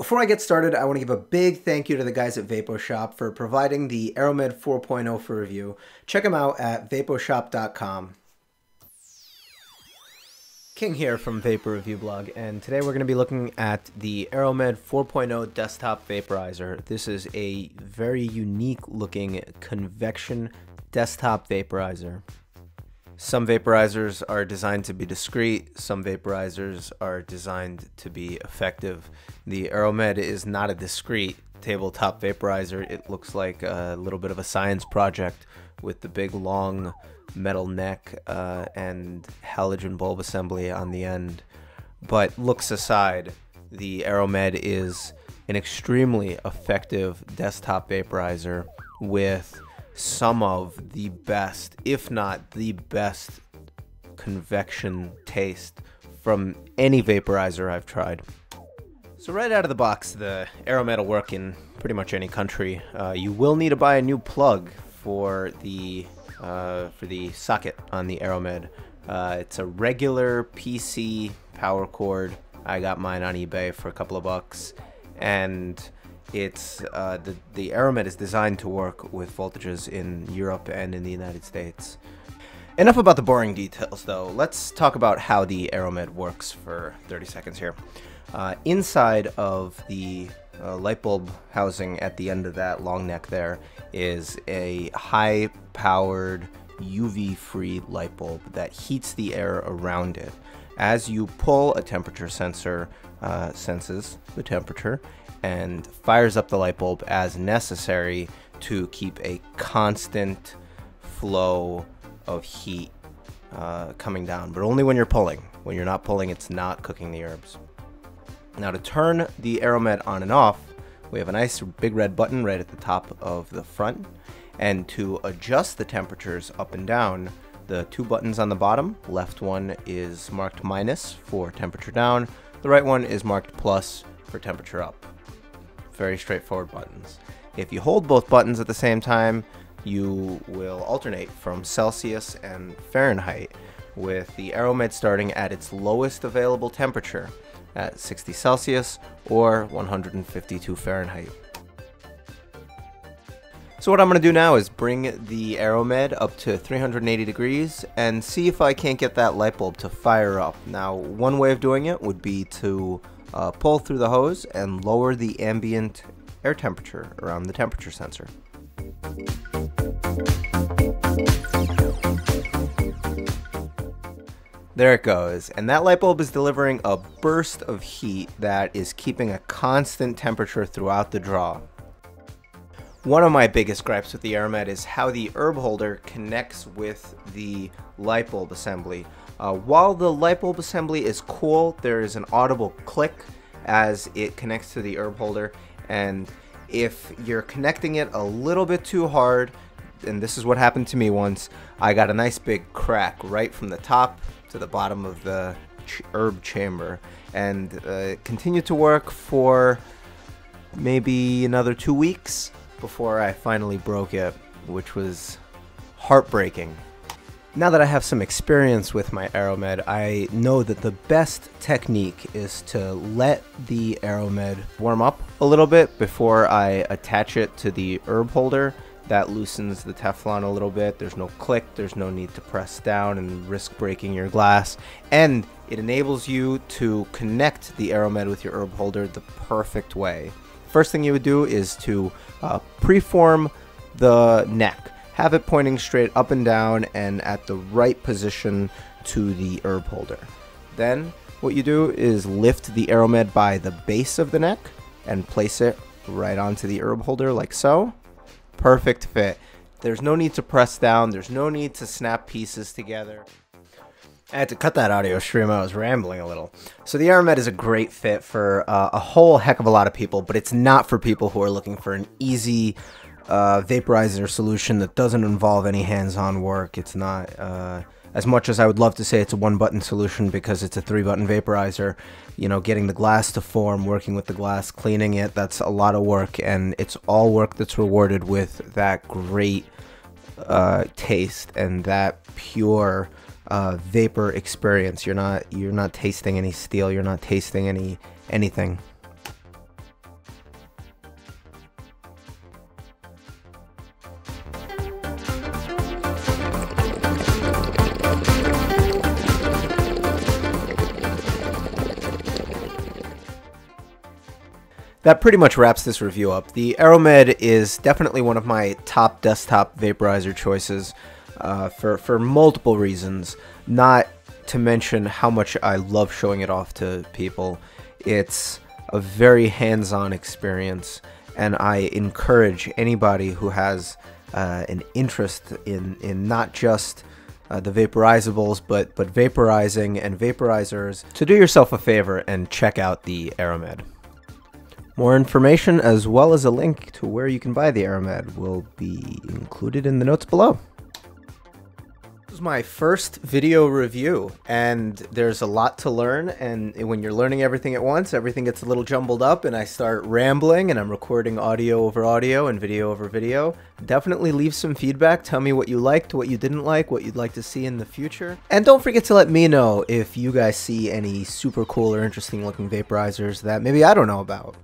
Before I get started, I want to give a big thank you to the guys at VapoShop for providing the AroMed 4.0 for review. Check them out at vaposhop.com. King here from Vapor Review Blog, and today we're going to be looking at the AroMed 4.0 desktop vaporizer. This is a very unique looking convection desktop vaporizer. Some vaporizers are designed to be discreet, some vaporizers are designed to be effective. The AroMed is not a discreet tabletop vaporizer. It looks like a little bit of a science project with the big long metal neck uh, and halogen bulb assembly on the end. But looks aside, the AroMed is an extremely effective desktop vaporizer with some of the best, if not the best, convection taste from any vaporizer I've tried. So right out of the box, the AroMed will work in pretty much any country. Uh, you will need to buy a new plug for the uh, for the socket on the AroMed. Uh, it's a regular PC power cord. I got mine on eBay for a couple of bucks, and it's uh, the the AroMed is designed to work with voltages in Europe and in the United States. Enough about the boring details, though. Let's talk about how the AroMed works for 30 seconds here. Uh, inside of the uh, light bulb housing at the end of that long neck there is a high-powered UV-free light bulb that heats the air around it. As you pull, a temperature sensor uh, senses the temperature and fires up the light bulb as necessary to keep a constant flow of heat uh, coming down, but only when you're pulling. When you're not pulling, it's not cooking the herbs. Now to turn the AroMed on and off, we have a nice big red button right at the top of the front. And to adjust the temperatures up and down, the two buttons on the bottom, left one is marked minus for temperature down, the right one is marked plus for temperature up. Very straightforward buttons. If you hold both buttons at the same time, you will alternate from Celsius and Fahrenheit, with the AroMed starting at its lowest available temperature at 60 Celsius or 152 Fahrenheit. So what I'm going to do now is bring the AroMed up to 380 degrees and see if I can't get that light bulb to fire up. Now one way of doing it would be to uh, pull through the hose and lower the ambient air temperature around the temperature sensor. There it goes. And that light bulb is delivering a burst of heat that is keeping a constant temperature throughout the draw. One of my biggest gripes with the AroMed is how the herb holder connects with the light bulb assembly. Uh, while the light bulb assembly is cool, there is an audible click as it connects to the herb holder. And if you're connecting it a little bit too hard, and this is what happened to me once, I got a nice big crack right from the top to the bottom of the ch herb chamber. And uh, continued to work for maybe another two weeks before I finally broke it, which was heartbreaking. Now that I have some experience with my AroMed, I know that the best technique is to let the AroMed warm up a little bit before I attach it to the herb holder. That loosens the Teflon a little bit. There's no click, there's no need to press down and risk breaking your glass. And it enables you to connect the AroMed with your herb holder the perfect way. First thing you would do is to uh, preform the neck have it pointing straight up and down and at the right position to the herb holder. Then what you do is lift the AroMed by the base of the neck and place it right onto the herb holder like so. Perfect fit. There's no need to press down. There's no need to snap pieces together. I had to cut that audio stream. I was rambling a little. So the AroMed is a great fit for uh, a whole heck of a lot of people, but it's not for people who are looking for an easy uh, vaporizer solution that doesn't involve any hands-on work. It's not uh, as much as I would love to say it's a one-button solution because it's a three-button vaporizer. You know, getting the glass to form, working with the glass, cleaning it, that's a lot of work, and it's all work that's rewarded with that great uh, taste and that pure uh, vapor experience. You're not you're not tasting any steel. You're not tasting any anything. that pretty much wraps this review up. The AroMed is definitely one of my top desktop vaporizer choices uh, for, for multiple reasons, not to mention how much I love showing it off to people. It's a very hands-on experience, and I encourage anybody who has uh, an interest in, in not just uh, the vaporizables, but, but vaporizing and vaporizers, to do yourself a favor and check out the AroMed. More information as well as a link to where you can buy the AroMed will be included in the notes below. My first video review and there's a lot to learn and when you're learning everything at once everything gets a little jumbled up and I start rambling and I'm recording audio over audio and video over video. Definitely leave some feedback, tell me what you liked, what you didn't like, what you'd like to see in the future. And don't forget to let me know if you guys see any super cool or interesting looking vaporizers that maybe I don't know about.